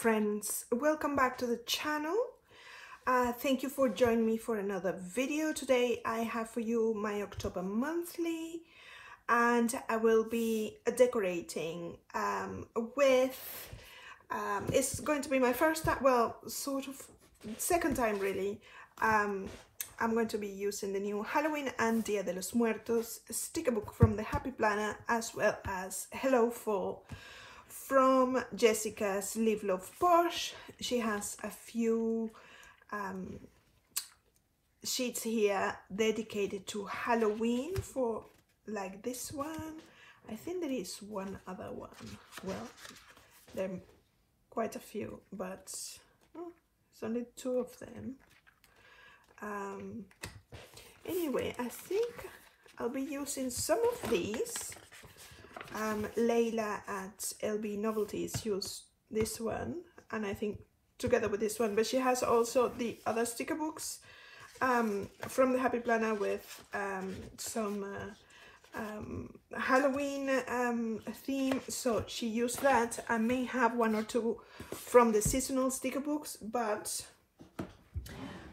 friends welcome back to the channel. Uh, thank you for joining me for another video today. I have for you my October monthly and I will be decorating um, with um, it's going to be my first time well sort of second time really. Um, I'm going to be using the new Halloween and Dia de los Muertos sticker book from the Happy Planner as well as Hello Fall from Jessica's Live Love Posh. She has a few um, sheets here dedicated to Halloween for like this one. I think there is one other one. Well, there are quite a few, but oh, it's only two of them. Um, anyway, I think I'll be using some of these um, Layla at LB Novelties used this one and I think together with this one but she has also the other sticker books um, from the Happy Planner with um, some uh, um, Halloween um, theme. So she used that. I may have one or two from the seasonal sticker books but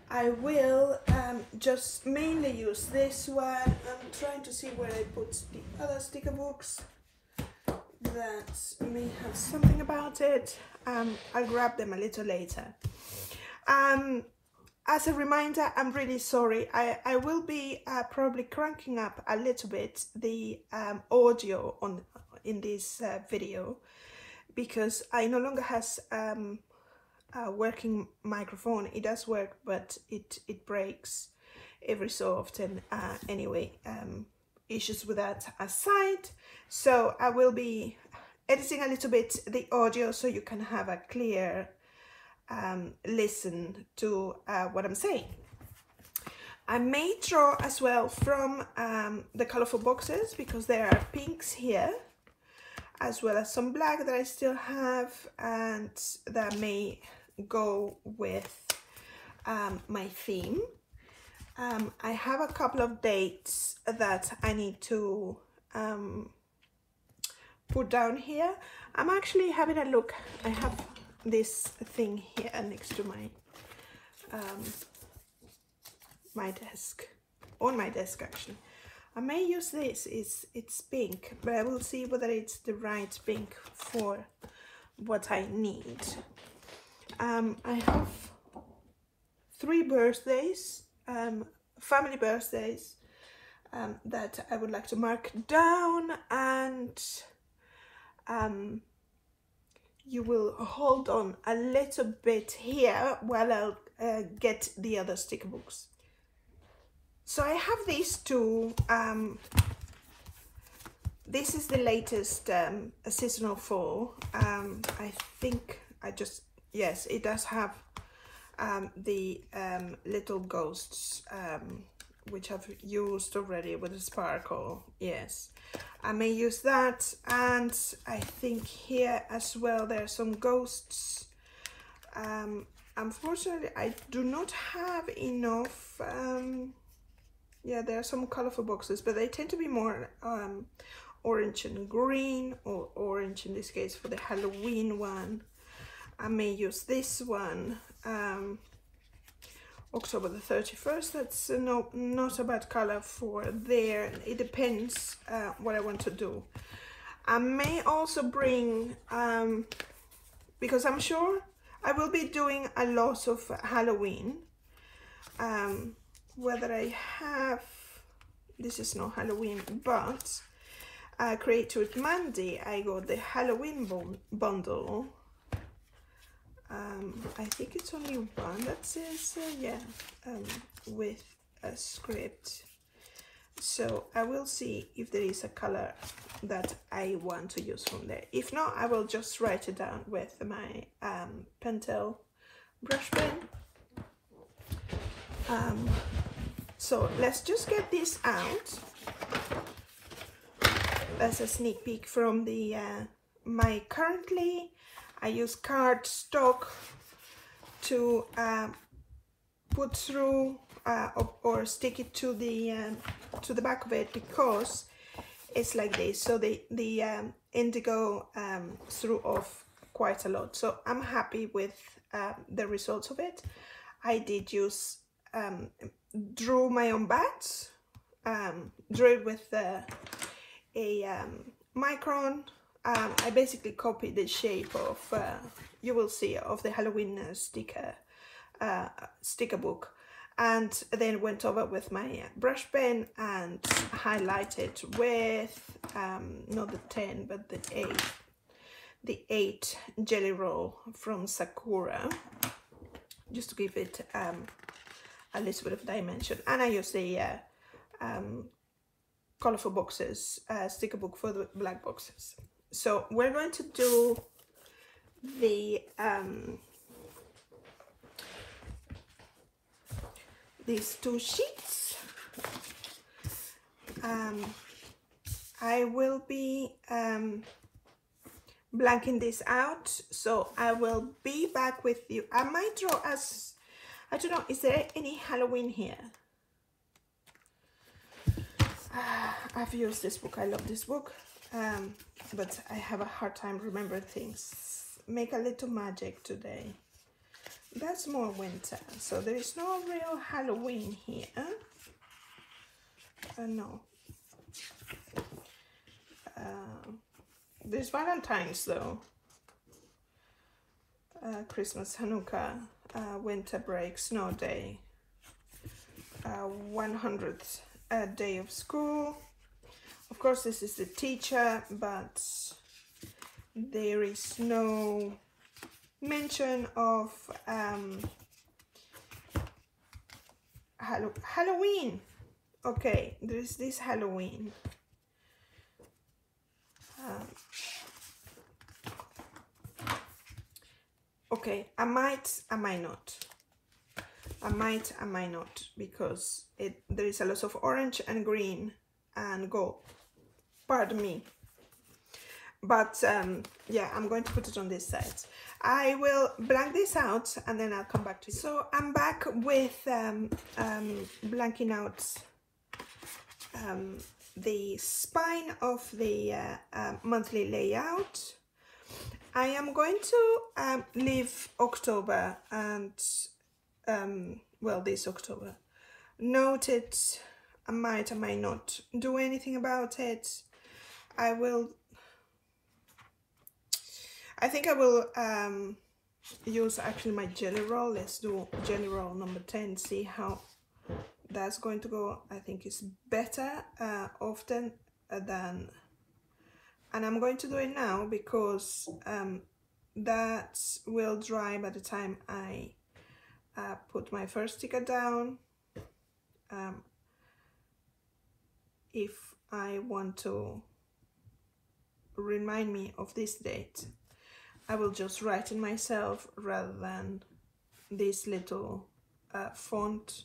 I will um, just mainly use this one. I'm trying to see where I put the other sticker books that may have something about it. Um, I'll grab them a little later. Um, as a reminder, I'm really sorry. I, I will be uh, probably cranking up a little bit the um, audio on in this uh, video because I no longer has um, a working microphone. It does work, but it, it breaks every so often. Uh, anyway, um, issues with that aside. So I will be editing a little bit the audio so you can have a clear um, listen to uh, what I'm saying. I may draw as well from um, the colorful boxes because there are pinks here as well as some black that I still have and that may go with um, my theme. Um, I have a couple of dates that I need to um, put down here. I'm actually having a look. I have this thing here next to my um, my desk, on my desk actually. I may use this, it's, it's pink, but I will see whether it's the right pink for what I need. Um, I have three birthdays um, family birthdays um, that I would like to mark down and um, you will hold on a little bit here while I'll uh, get the other sticker books. So I have these two. Um, this is the latest um, seasonal fall. Um, I think I just, yes, it does have um, the um, little ghosts um, which I've used already with sparkle yes. I may use that and I think here as well there are some ghosts. Um, unfortunately I do not have enough um, yeah there are some colorful boxes but they tend to be more um, orange and green or orange in this case for the Halloween one. I may use this one um, October the 31st. That's uh, no, not a bad color for there. It depends uh, what I want to do. I may also bring, um, because I'm sure I will be doing a lot of Halloween. Um, whether I have, this is not Halloween, but uh, Create with Mandy, I got the Halloween bundle um, I think it's only one that says uh, yeah um, with a script. So I will see if there is a color that I want to use from there. If not I will just write it down with my um, Pentel brush pen. Um, so let's just get this out. As a sneak peek from the uh, my currently I use cardstock to uh, put through uh, or, stick it to the um, to the back of it because it's like this so the the um, indigo um, threw off quite a lot. So I'm happy with um, the results of it. I did use, um, drew my own bats, um, drew it with uh, a um, micron. Um, I basically copied the shape of, uh, you will see, of the Halloween uh, sticker, uh, sticker book and then went over with my brush pen and highlighted with um, not the 10 but the 8 the 8 Gelly Roll from Sakura just to give it um, a little bit of dimension. And I use the uh, um, colorful boxes uh, sticker book for the black boxes so we're going to do the um, these two sheets. Um, I will be um, blanking this out, so I will be back with you. I might draw as, I don't know, is there any Halloween here? Uh, I've used this book, I love this book, um, but I have a hard time remembering things. Make a little magic today. That's more winter so there is no real Halloween here. Uh, no. Uh, there's Valentine's though. Uh, Christmas Hanukkah uh, winter break snow day. 100th uh, uh, day of school of course this is the teacher but there is no mention of um, Halloween. Okay, there's this Halloween. Um, okay, I might, I might not. I might, I might not because it there is a lot of orange and green and gold. Pardon me. But um, yeah, I'm going to put it on this side. I will blank this out and then I'll come back to you. So I'm back with um, um, blanking out um, the spine of the uh, uh, monthly layout. I am going to um, leave October and, um, well, this October. Note it, I might, I might not do anything about it. I will I think I will um, use actually my Gelly Roll. Let's do Gelly Roll number 10, see how that's going to go. I think it's better uh, often than, and I'm going to do it now because um, that will dry by the time I uh, put my first sticker down. Um, if I want to remind me of this date I will just write it myself rather than this little uh, font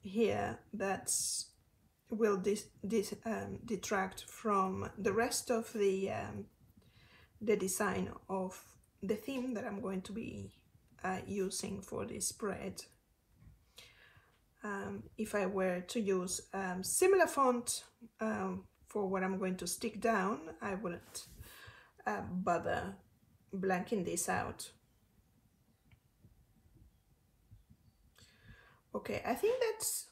here that will dis, dis, um, detract from the rest of the um, the design of the theme that I'm going to be uh, using for this spread. Um, if I were to use um, similar font um, for what I'm going to stick down, I wouldn't uh, bother blanking this out. Okay, I think that's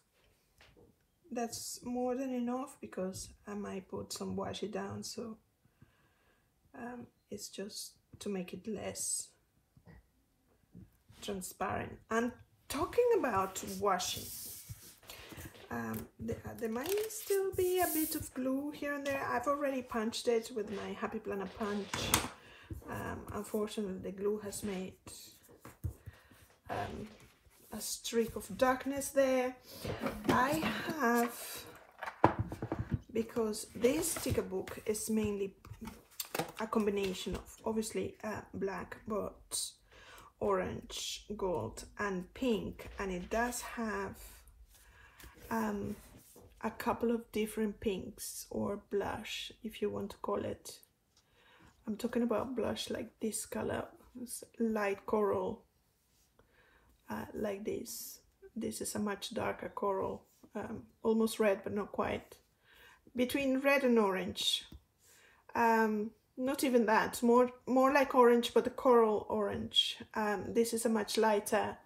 that's more than enough because I might put some washi down so um, it's just to make it less transparent. And talking about washing, um, there, there might still be a bit of glue here and there. I've already punched it with my Happy Planner punch um, unfortunately the glue has made um, a streak of darkness there I have because this sticker book is mainly a combination of obviously uh, black but orange gold and pink and it does have um, a couple of different pinks or blush if you want to call it I'm talking about blush like this color, light coral, uh, like this. This is a much darker coral, um, almost red but not quite. Between red and orange. Um, not even that, more more like orange, but a coral orange. Um, this is a much lighter.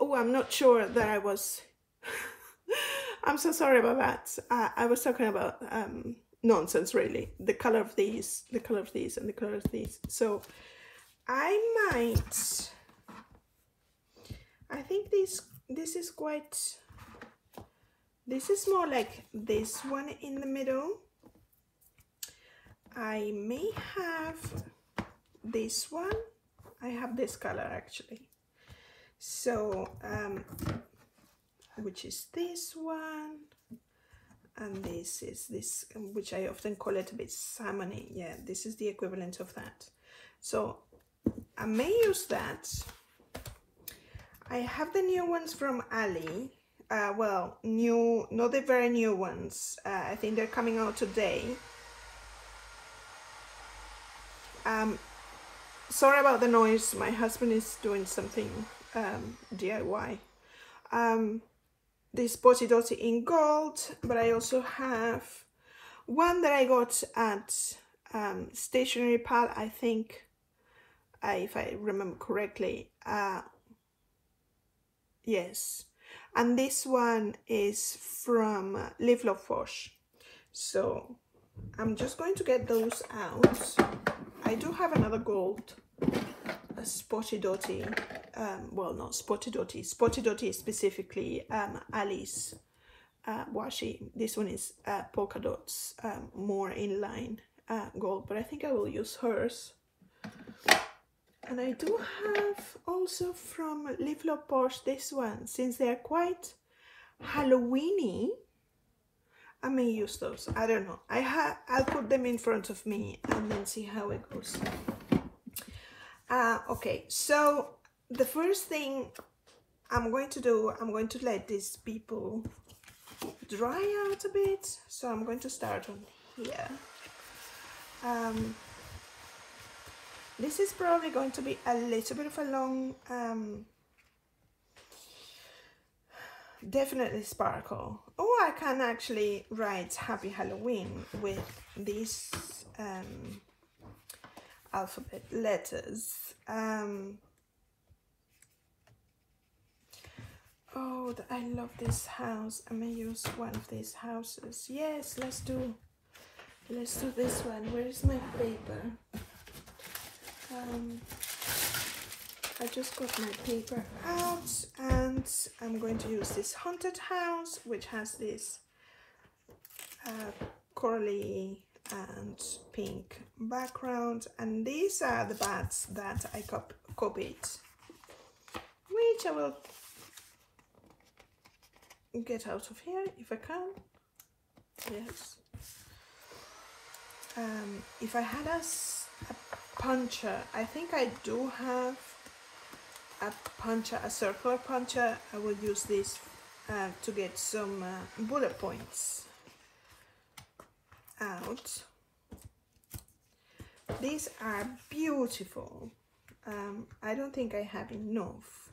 Oh, I'm not sure that I was. I'm so sorry about that. I was talking about um, nonsense, really. The color of these, the color of these, and the color of these. So I might. I think this this is quite. This is more like this one in the middle I may have this one. I have this color actually. So, um, which is this one. And this is this, which I often call it a bit salmony. Yeah, this is the equivalent of that. So I may use that. I have the new ones from Ali. Uh, well, new, not the very new ones. Uh, I think they're coming out today. Um, sorry about the noise. My husband is doing something um, DIY. Um, this Spotty Dotty in gold, but I also have one that I got at um, Stationery Pal, I think, uh, if I remember correctly. Uh, yes. And this one is from Live Love. So I'm just going to get those out. I do have another gold, a Spotty Dotty, um, well not Spotted Dotty, Spotted Dotty specifically um, Alice uh, washi. This one is uh, polka dots, um, more in line uh, gold, but I think I will use hers. And I do have also from Live Love Posh this one, since they're quite Halloweeny I may use those. I don't know. I have. I'll put them in front of me and then see how it goes. Uh, okay, so the first thing I'm going to do, I'm going to let these people dry out a bit. So I'm going to start on here. Um, this is probably going to be a little bit of a long um, definitely sparkle. Oh, I can actually write Happy Halloween with these um, alphabet letters. Um, oh, I love this house. I may use one of these houses. Yes, let's do. Let's do this one. Where is my paper? Um, I just got my paper out and I'm going to use this haunted house which has this uh, corally and pink background and these are the bats that I cop copied which I will get out of here if I can yes um, if I had a, a puncher I think I do have a puncher, a circular puncher, I will use this uh, to get some uh, bullet points out. These are beautiful. Um, I don't think I have enough,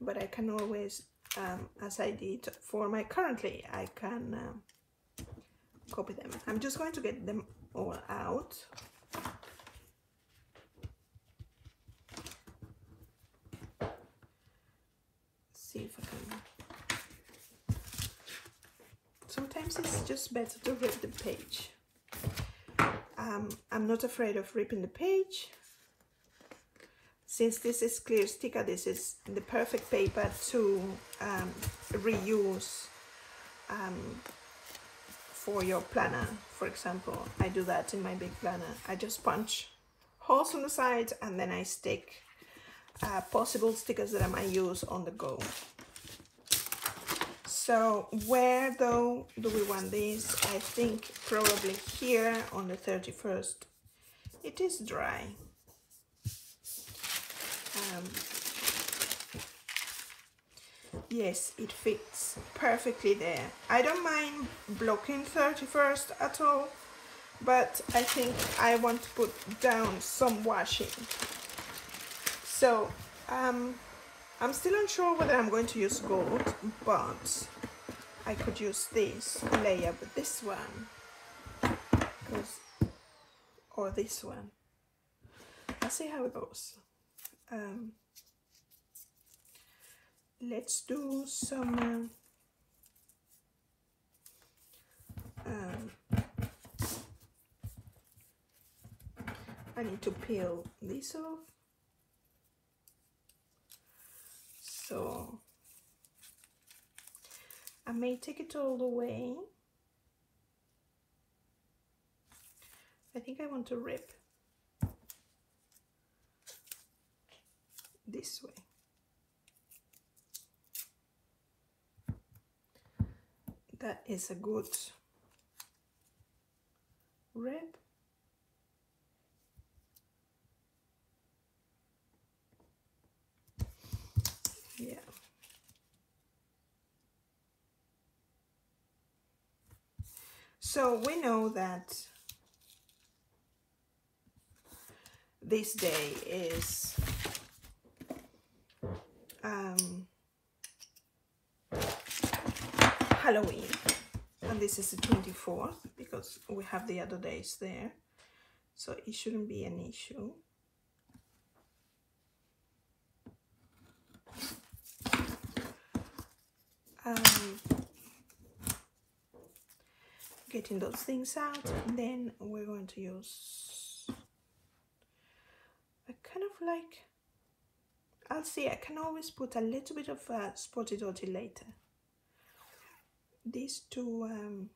but I can always, um, as I did for my currently, I can uh, copy them. I'm just going to get them all out. see if I can. Sometimes it's just better to rip the page. Um, I'm not afraid of ripping the page. Since this is clear sticker, this is the perfect paper to um, reuse um, for your planner. For example, I do that in my big planner. I just punch holes on the side and then I stick uh, possible stickers that I might use on the go. So where though do we want this? I think probably here on the 31st. It is dry. Um, yes, it fits perfectly there. I don't mind blocking 31st at all, but I think I want to put down some washing so um, I'm still unsure whether I'm going to use gold, but I could use this layer with this one. Or this one. I'll see how it goes. Um, let's do some uh, I need to peel this off. So I may take it all the way. I think I want to rip this way. That is a good rip yeah. So we know that this day is um, Halloween. And this is the 24th because we have the other days there. So it shouldn't be an issue. Um, getting those things out and then we're going to use a kind of like I'll see I can always put a little bit of uh, spotty dotty later. These two um,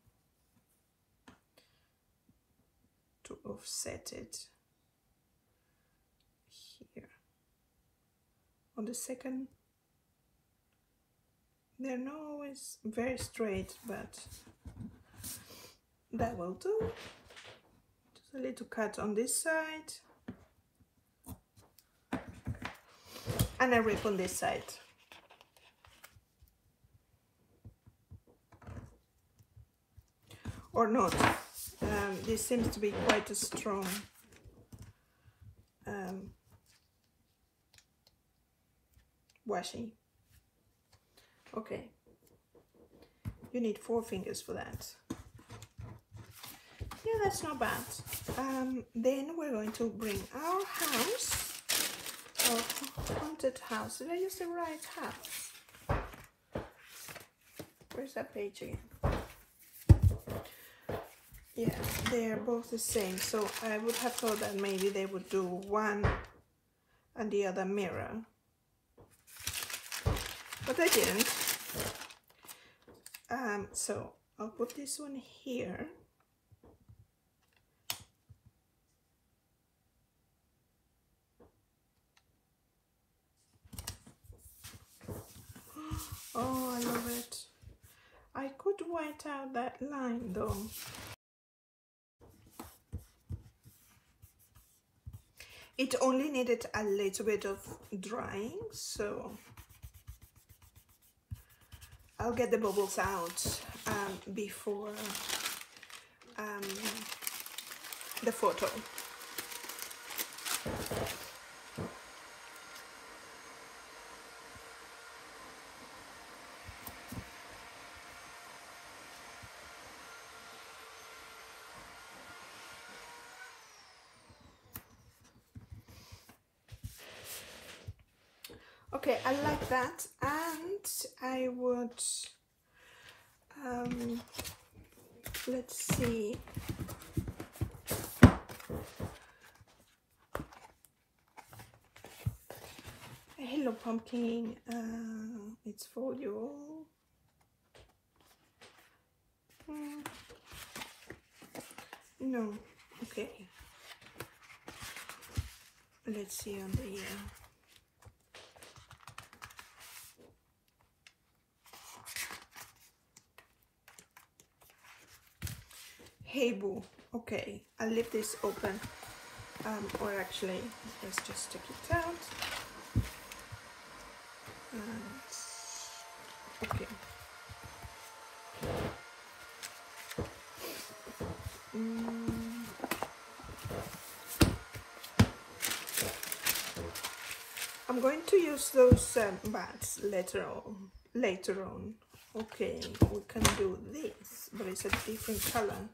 to offset it here. On the second they're not always very straight but that will do. Just a little cut on this side and I rip on this side. Or not. Um, this seems to be quite a strong um, washi okay. You need four fingers for that. Yeah that's not bad. Um, then we're going to bring our house our haunted house. Did I use the right house? Where's that page again? Yeah they're both the same. So I would have thought that maybe they would do one and the other mirror. But they didn't. Um, so I'll put this one here Oh, I love it. I could white out that line though. It only needed a little bit of drying, so I'll get the bubbles out um, before um, the photo. okay I like that. And I would um, let's see. Hello pumpkin uh, it's for you. Mm. no okay. Let's see on the uh, Hey boo. Okay, I'll leave this open. Um, or actually, let's just take it out. And, okay. Mm. I'm going to use those um, later on. Later on. Okay, we can do this, but it's a different color.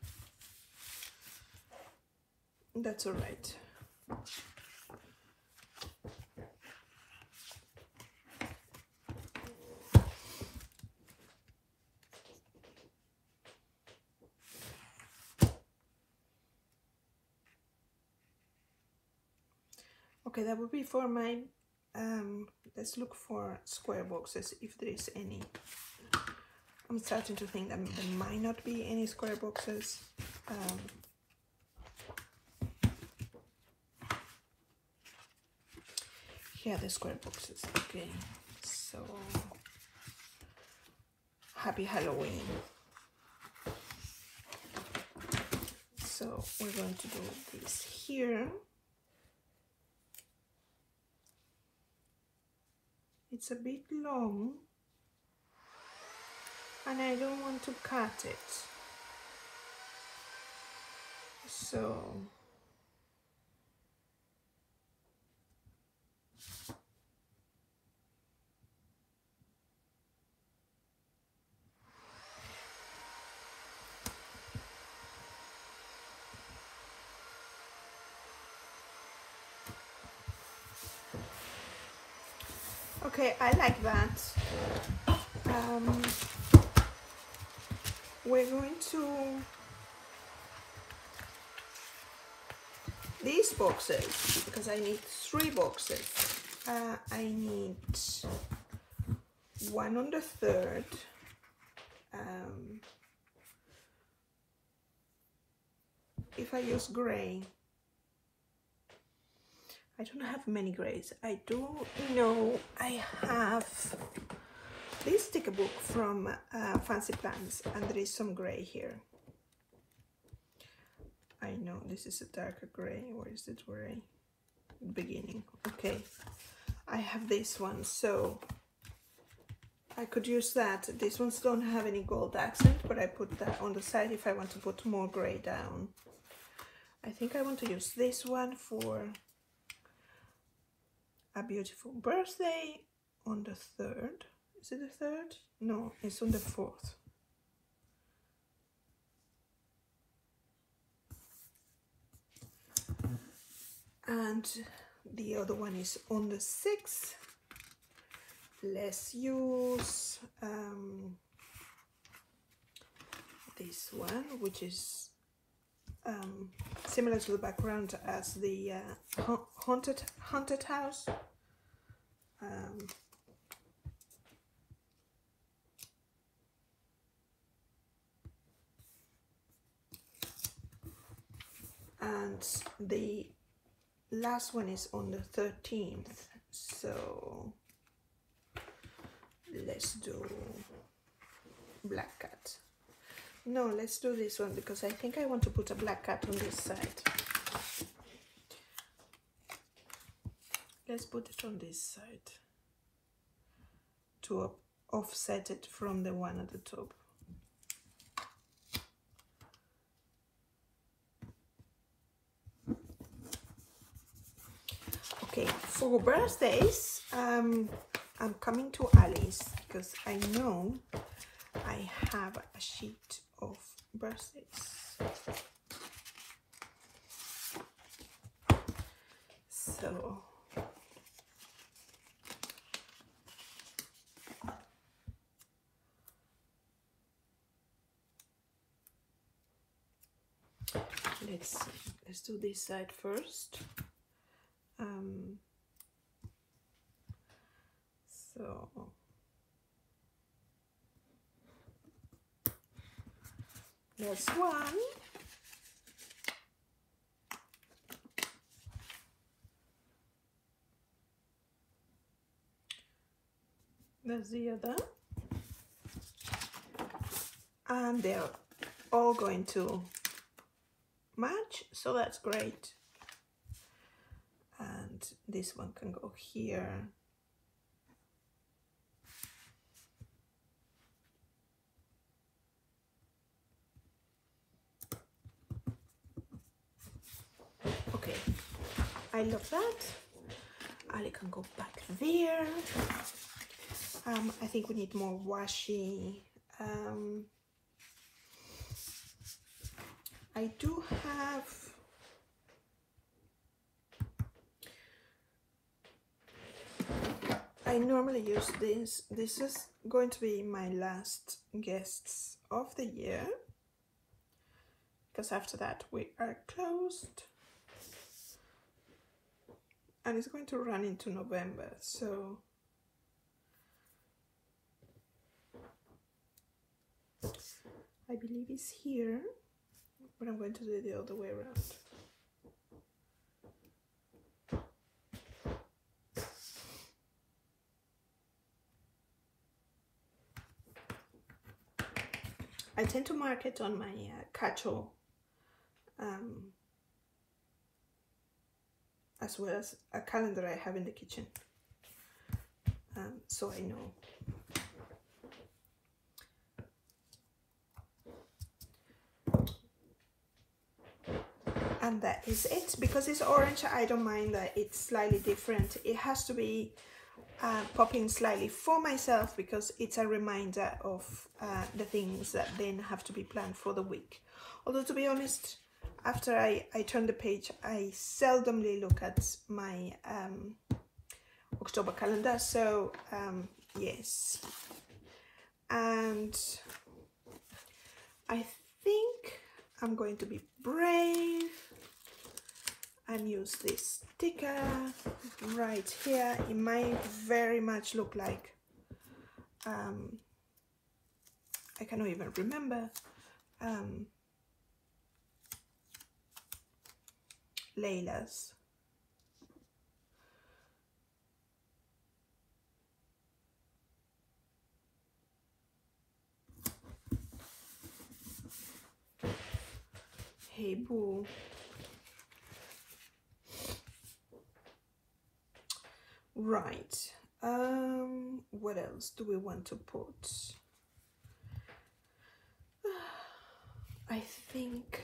That's all right. Okay, that would be for my, um, let's look for square boxes if there is any. I'm starting to think that there might not be any square boxes. Um, here the square boxes, okay. So, happy Halloween. So we're going to do this here. It's a bit long and I don't want to cut it. So Okay, I like that. Um, we're going to these boxes because I need three boxes. Uh, I need one on the third. Um, if I use gray, I don't have many grays. I do know I have this sticker book from uh, Fancy Plans and there is some gray here. I know this is a darker gray. Where is it gray? Beginning. Okay. I have this one, so I could use that. These ones don't have any gold accent, but I put that on the side if I want to put more gray down. I think I want to use this one for a beautiful birthday on the third. Is it the third? No, it's on the fourth. And the other one is on the sixth. Let's use um, this one, which is um, similar to the background as the uh, haunted haunted house. Um, and the last one is on the 13th so let's do black cat no, let's do this one because I think I want to put a black cat on this side. Let's put it on this side to offset it from the one at the top. Okay, for birthdays, um, I'm coming to Alice because I know I have a sheet of brushes. So let's let's do this side first. Um, so There's one. There's the other. And they're all going to match, so that's great. And this one can go here I love that. Ali can go back there. Um, I think we need more washi. Um, I do have I normally use this. This is going to be my last guests of the year because after that we are closed and it's going to run into November so. I believe it's here but I'm going to do it the other way around. I tend to mark it on my uh, catch-all um, as well as a calendar I have in the kitchen. Um, so I know. And that is it. Because it's orange I don't mind that it's slightly different. It has to be uh, popping slightly for myself because it's a reminder of uh, the things that then have to be planned for the week. Although to be honest after I, I turn the page I seldomly look at my um, October calendar. So um, yes. And I think I'm going to be brave and use this sticker right here. It might very much look like um, I cannot even remember. Um, Layla's Hey boo Right. Um, what else do we want to put? I think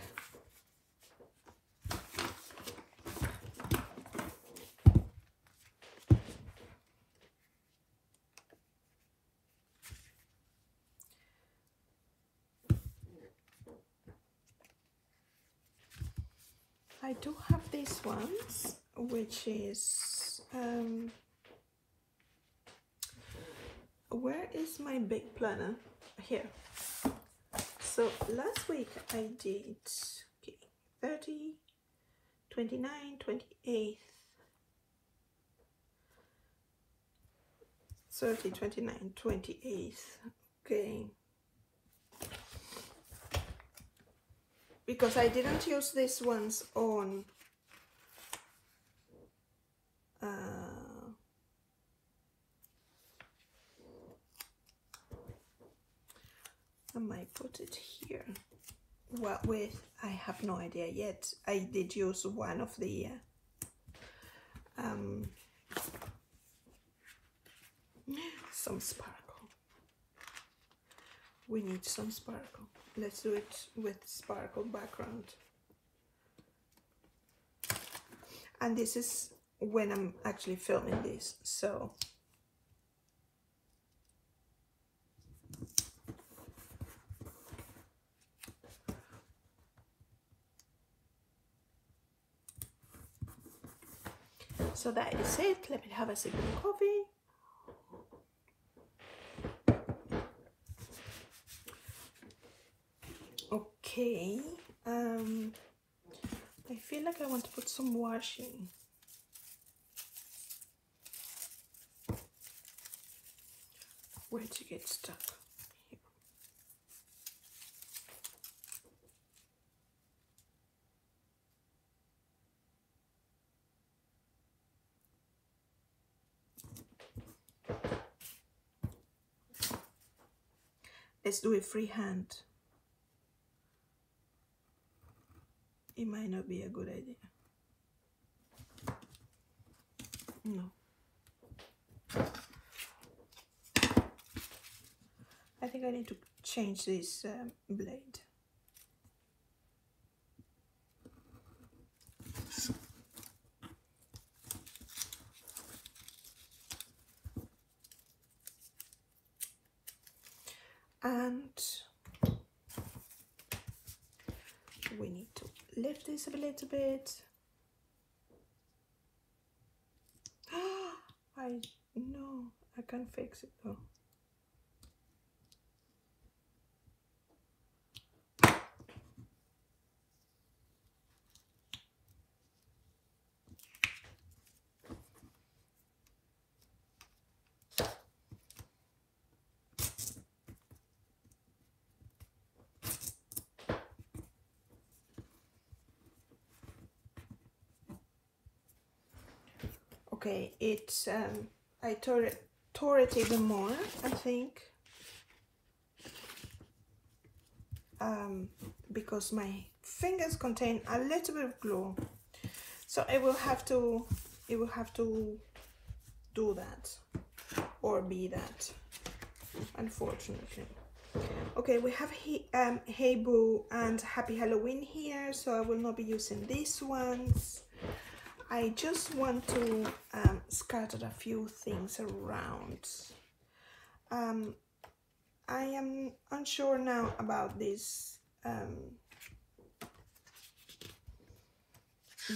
I do have these ones, which is um, where is my big planner? Here. So last week I did okay, 30, 29, 28, 30, 29, 28. Okay. Because I didn't use these ones on uh, I might put it here. What with? I have no idea yet. I did use one of the uh, um, some sparkle. We need some sparkle. Let's do it with sparkle background. And this is when I'm actually filming this, so So that is it. Let me have a sip of coffee. Okay. Um, I feel like I want to put some washing. Where'd you get stuck? Let's do it freehand. It might not be a good idea. No. I think I need to change this um, blade. And we need to lift this a little bit. I no, I can't fix it though. okay um I tore it tore it even more I think. Um because my fingers contain a little bit of glue. So I will have to it will have to do that or be that unfortunately. Okay we have he, um, hey boo and happy halloween here so i will not be using these ones I just want to um, scatter a few things around. Um, I am unsure now about these um,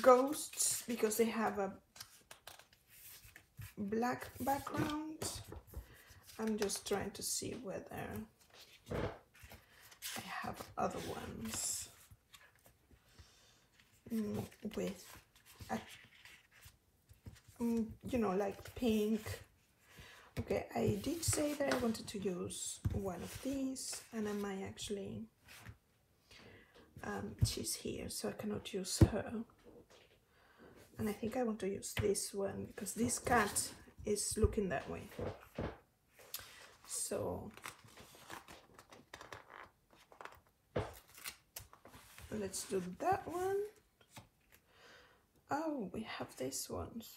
ghosts because they have a black background. I'm just trying to see whether I have other ones mm, with a you know like pink. Okay I did say that I wanted to use one of these and I might actually um, she's here so I cannot use her. And I think I want to use this one because this cat is looking that way. So let's do that one. Oh we have these ones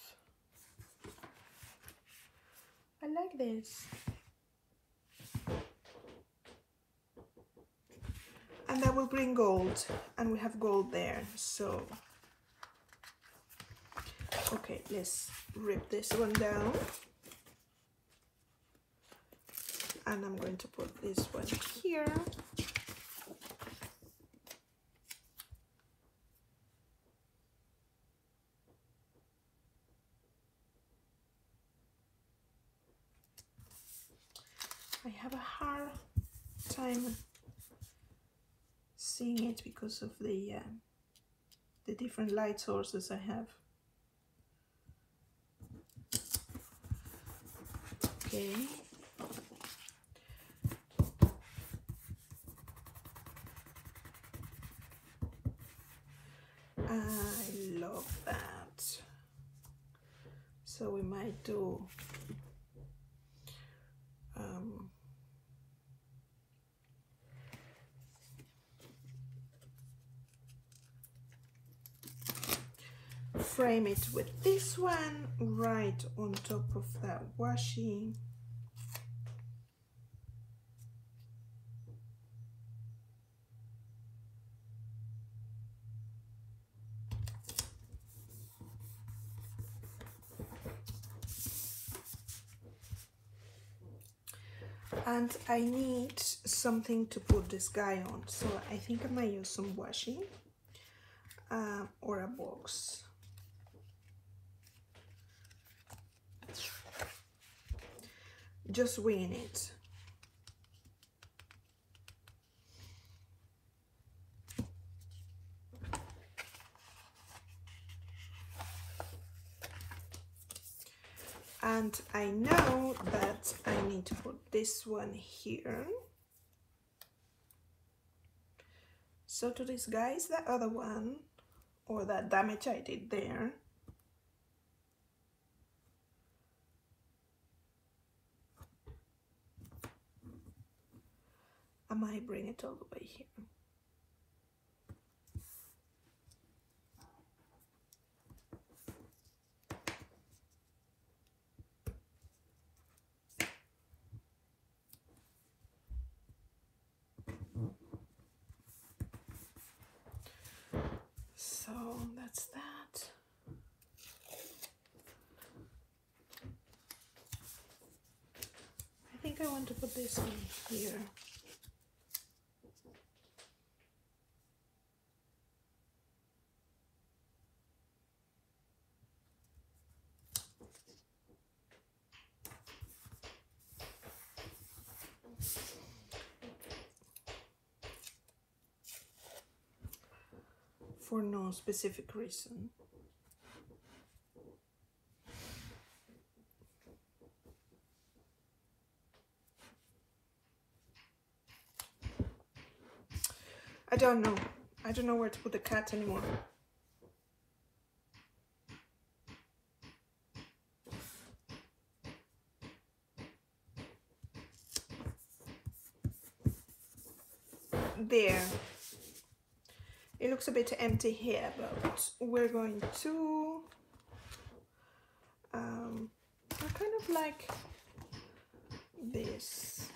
I like this. And that will bring gold, and we have gold there, so... Okay, let's rip this one down. And I'm going to put this one here. I have a hard time seeing it because of the uh, the different light sources I have. Okay. I love that. So we might do um, frame it with this one right on top of that washi. And I need something to put this guy on. So I think I might use some washi uh, or a box just wing it. And I know that I need to put this one here. So to disguise the other one or that damage I did there I might bring it all the way here. So that's that. I think I want to put this in here for no specific reason. I don't know. I don't know where to put the cat anymore. There. Looks a bit empty here, but we're going to um, I kind of like this.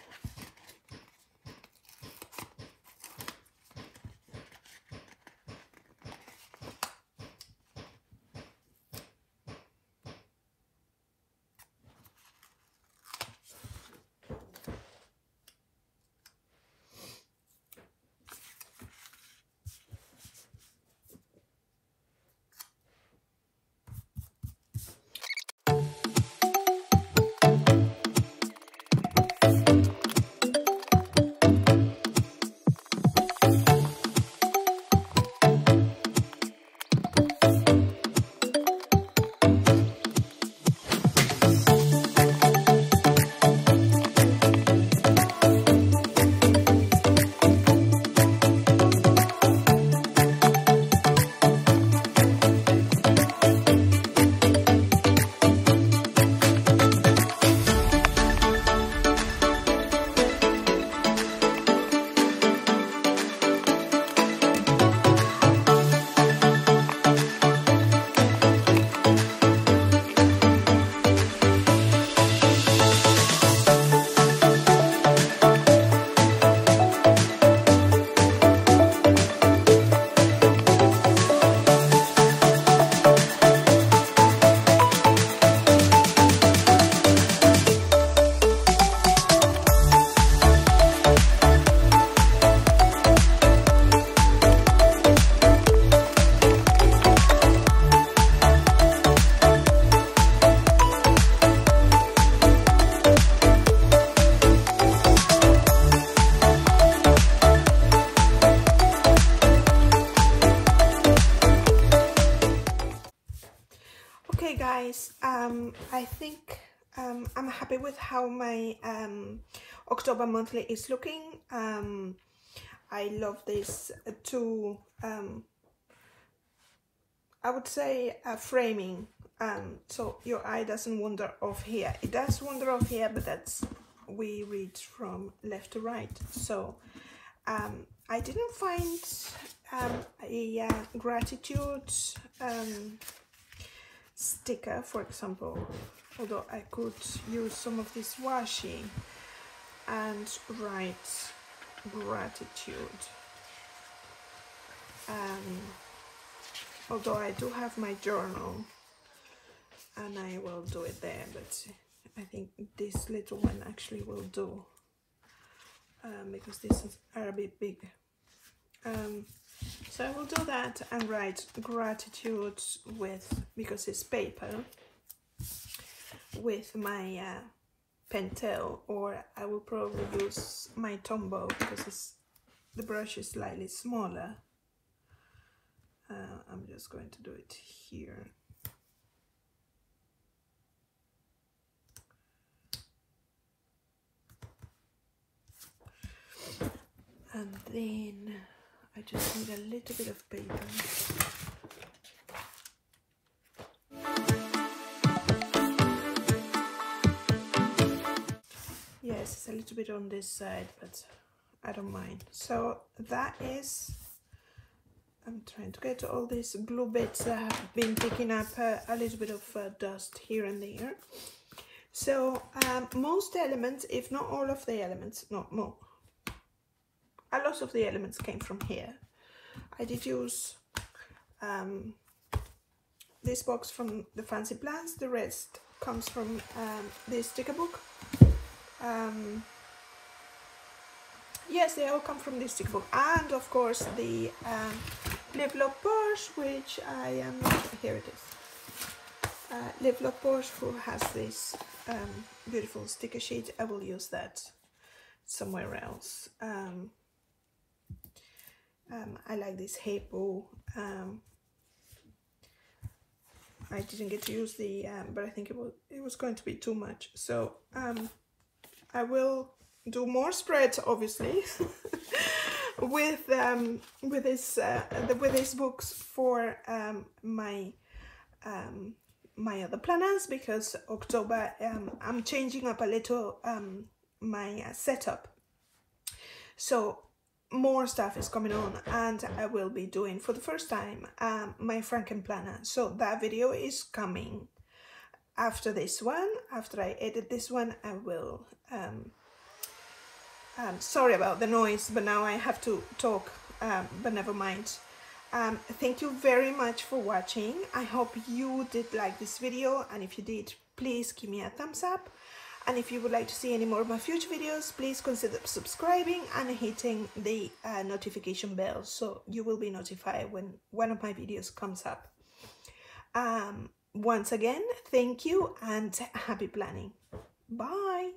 My um, October monthly is looking. Um, I love this two um, I would say uh, framing. Um, so your eye doesn't wander off here. It does wander off here but that's we read from left to right. So um, I didn't find um, a uh, gratitude um, sticker, for example, although I could use some of this washi and write gratitude. Um, although I do have my journal and I will do it there, but I think this little one actually will do um, because this is a bit big. Um, so I will do that and write gratitude with, because it's paper, with my uh, Pentel or I will probably use my Tombow because the brush is slightly smaller. Uh, I'm just going to do it here. And then I just need a little bit of paper. Yes, it's a little bit on this side, but I don't mind. So that is, I'm trying to get all these glue bits that have been picking up uh, a little bit of uh, dust here and there. So um, most elements, if not all of the elements, not more, a lot of the elements came from here. I did use um, this box from the Fancy Plans, the rest comes from um, this sticker book. Um, yes, they all come from this sticker book. And of course the um, Live Love Posh, which I am, here it is. Uh, Live Love Posh, who has this um, beautiful sticker sheet. I will use that somewhere else. Um, um, I like this hippo um, I didn't get to use the um, but I think it was it was going to be too much so um, I will do more spreads obviously with um, with this uh, with these books for um, my um, my other planners because October um, I'm changing up a little um, my uh, setup. So more stuff is coming on and I will be doing for the first time um, my Franken planner so that video is coming after this one after I edit this one I will um, um, sorry about the noise but now I have to talk um, but never mind. Um, thank you very much for watching. I hope you did like this video and if you did please give me a thumbs up. And if you would like to see any more of my future videos, please consider subscribing and hitting the uh, notification bell so you will be notified when one of my videos comes up. Um, once again, thank you and happy planning. Bye.